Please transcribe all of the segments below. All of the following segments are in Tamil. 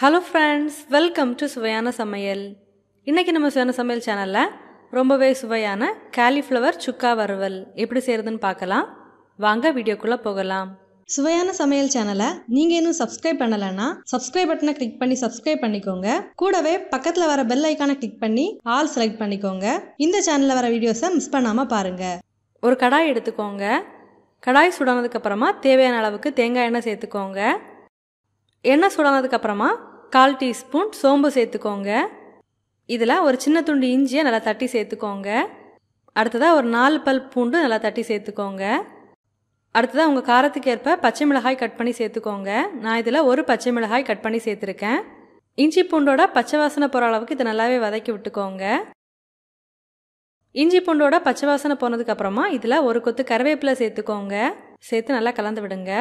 ஹலோ ஃப்ரெண்ட்ஸ் வெல்கம் டு சுவையான சமையல் இன்றைக்கி நம்ம சுவையான சமையல் சேனலில் ரொம்பவே சுவையான காலிஃப்ளவர் சுக்கா வறுவல் எப்படி செய்கிறதுன்னு பார்க்கலாம். வாங்க வீடியோக்குள்ளே போகலாம். சுவையான சமையல் சேனலை நீங்கள் இன்னும் சப்ஸ்கிரைப் பண்ணலைன்னா சப்ஸ்கிரைப் பட்டனை கிளிக் பண்ணி சப்ஸ்கிரைப் பண்ணிக்கோங்க. கூடவே பக்கத்தில் வர பெல் ஐக்கானை கிளிக் பண்ணி ஆல் செலக்ட் பண்ணிக்கோங்க. இந்த சேனலில் வர வீடியோஸை மிஸ் பண்ணாமல் பாருங்கள் ஒரு கடாய் எடுத்துக்கோங்க. கடாய் சுடானதுக்கப்புறமா தேவையான அளவுக்கு தேங்காய் எண்ணெய் சேர்த்துக்கோங்க. எண்ணெய் சுடானதுக்கப்புறமா கால் டீஸ்பூன் சோம்பு சேர்த்துக்கோங்க. இதில் ஒரு சின்ன துண்டு இஞ்சியை நல்லா தட்டி சேர்த்துக்கோங்க. அடுத்ததாக ஒரு நாலு பல் பூண்டு நல்லா தட்டி சேர்த்துக்கோங்க. அடுத்ததாக உங்கள் காரத்துக்கு ஏற்ப பச்சை மிளகாய் கட் பண்ணி சேர்த்துக்கோங்க. நான் இதில் ஒரு பச்சை மிளகாய் கட் பண்ணி சேர்த்துருக்கேன். இஞ்சி பூண்டோட பச்சை வாசனை போகிற அளவுக்கு இதை நல்லாவே வதக்கி விட்டுக்கோங்க. இஞ்சி பூண்டோட பச்சை வாசனை போனதுக்கப்புறமா இதில் ஒரு கொத்து கருவேப்பிலை சேர்த்துக்கோங்க. சேர்த்து நல்லா கலந்து விடுங்க.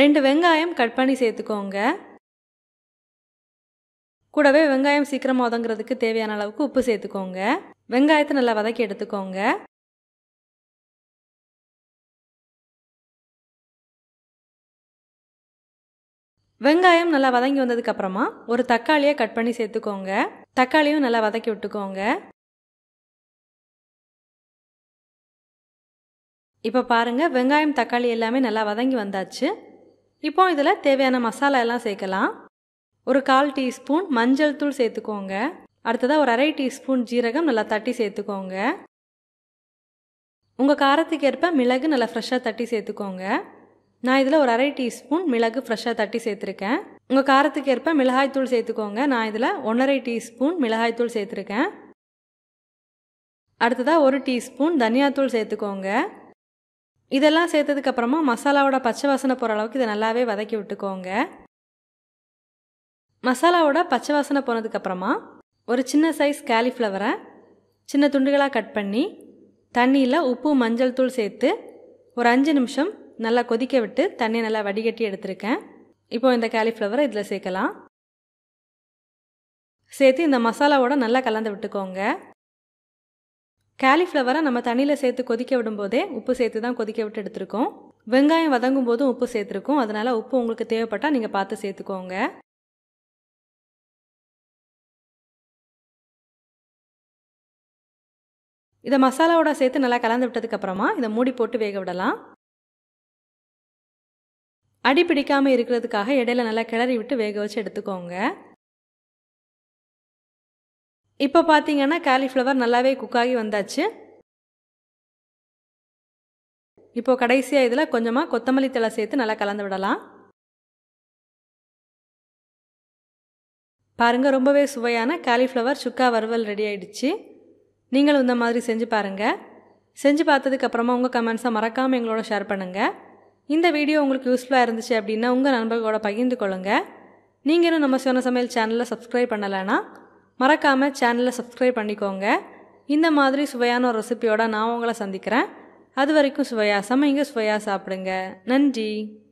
ரெண்டு வெங்காயம் கட் பண்ணி சேர்த்துக்கோங்க. கூடவே வெங்காயம் சீக்கிரமாக உதங்குறதுக்கு தேவையான அளவுக்கு உப்பு சேர்த்துக்கோங்க. வெங்காயத்தை நல்லா வதக்கி எடுத்துக்கோங்க. வெங்காயம் நல்லா வதங்கி வந்ததுக்கப்புறமா ஒரு தக்காளியை கட் பண்ணி சேர்த்துக்கோங்க. தக்காளியும் நல்லா வதக்கி விட்டுக்கோங்க. இப்போ பாருங்கள் வெங்காயம் தக்காளி எல்லாமே நல்லா வதங்கி வந்தாச்சு. இப்போ இதில் தேவையான மசாலா எல்லாம் சேர்க்கலாம். ஒரு கால் டீஸ்பூன் மஞ்சள் தூள் சேர்த்துக்கோங்க. அடுத்ததாக ஒரு அரை டீஸ்பூன் ஜீரகம் நல்லா தட்டி சேர்த்துக்கோங்க. உங்கள் காரத்துக்கு ஏற்ப மிளகு நல்லா ஃப்ரெஷ்ஷாக தட்டி சேர்த்துக்கோங்க. நான் இதில் ஒரு அரை டீஸ்பூன் மிளகு ஃப்ரெஷ்ஷாக தட்டி சேர்த்துருக்கேன். உங்கள் காரத்துக்கு ஏற்ப மிளகாய்த்தூள் சேர்த்துக்கோங்க. நான் இதில் ஒன்றரை டீஸ்பூன் மிளகாய்த்தூள் சேர்த்துருக்கேன். அடுத்ததாக ஒரு டீஸ்பூன் தனியாத்தூள் சேர்த்துக்கோங்க. இதெல்லாம் சேர்த்ததுக்கப்புறமா மசாலாவோட பச்சை வாசனை போகிற அளவுக்கு இதை நல்லாவே வதக்கி விட்டுக்கோங்க. மசாலாவோட பச்சை வாசனை போனதுக்கப்புறமா ஒரு சின்ன சைஸ் கேலிஃப்ளவரை சின்ன துண்டுகளாக கட் பண்ணி தண்ணியில் உப்பு மஞ்சள் தூள் சேர்த்து ஒரு அஞ்சு நிமிஷம் நல்லா கொதிக்க விட்டு தண்ணியை நல்லா வடிகட்டி எடுத்திருக்கேன். இப்போ இந்த கேலிஃப்ளவரை இதில் சேர்க்கலாம். சேர்த்து இந்த மசாலாவோட நல்லா கலந்து விட்டுக்கோங்க. காலிஃப்ளவரை நம்ம தண்ணியில் சேர்த்து கொதிக்க விடும்போதே உப்பு சேர்த்து தான் கொதிக்க விட்டு எடுத்திருக்கோம். வெங்காயம் வதங்கும் போதும் உப்பு சேர்த்துருக்கோம். அதனால் உப்பு உங்களுக்கு தேவைப்பட்டால் நீங்கள் பார்த்து சேர்த்துக்கோங்க. இதை மசாலாவோட சேர்த்து நல்லா கலந்து விட்டதுக்கப்புறமா இதை மூடி போட்டு வேக விடலாம். அடி பிடிக்காமல் இருக்கிறதுக்காக இடையில நல்லா கிளறி விட்டு வேக வச்சு எடுத்துக்கோங்க. இப்போ பார்த்தீங்கன்னா காலிஃப்ளவர் நல்லாவே குக்காகி வந்தாச்சு. இப்போது கடைசியாக இதில் கொஞ்சமாக கொத்தமல்லி தழை சேர்த்து நல்லா கலந்து விடலாம். பாருங்கள் ரொம்பவே சுவையான காலிஃப்ளவர் சுக்கா வறுவல் ரெடி ஆயிடுச்சு. நீங்களும் இந்த மாதிரி செஞ்சு பாருங்கள் செஞ்சு பார்த்ததுக்கப்புறமா உங்கள் கமெண்ட்ஸை மறக்காமல் எங்களோட ஷேர் பண்ணுங்கள் இந்த வீடியோ உங்களுக்கு யூஸ்ஃபுல்லாக இருந்துச்சு அப்படின்னா உங்கள் நண்பர்களோட பகிர்ந்து கொள்ளுங்கள் நீங்களும் நம்ம சொன்ன சமையல் சேனலில் சப்ஸ்கிரைப் பண்ணலைன்னா மறக்காமல் சேனலை சப்ஸ்கிரைப் பண்ணிக்கோங்க. இந்த மாதிரி சுவையான ஒரு ரெசிபியோட நான் உங்களை சந்திக்கிறேன். அது வரைக்கும் சுவையா சமைங்க சுவையாக சாப்பிடுங்க. நன்றி.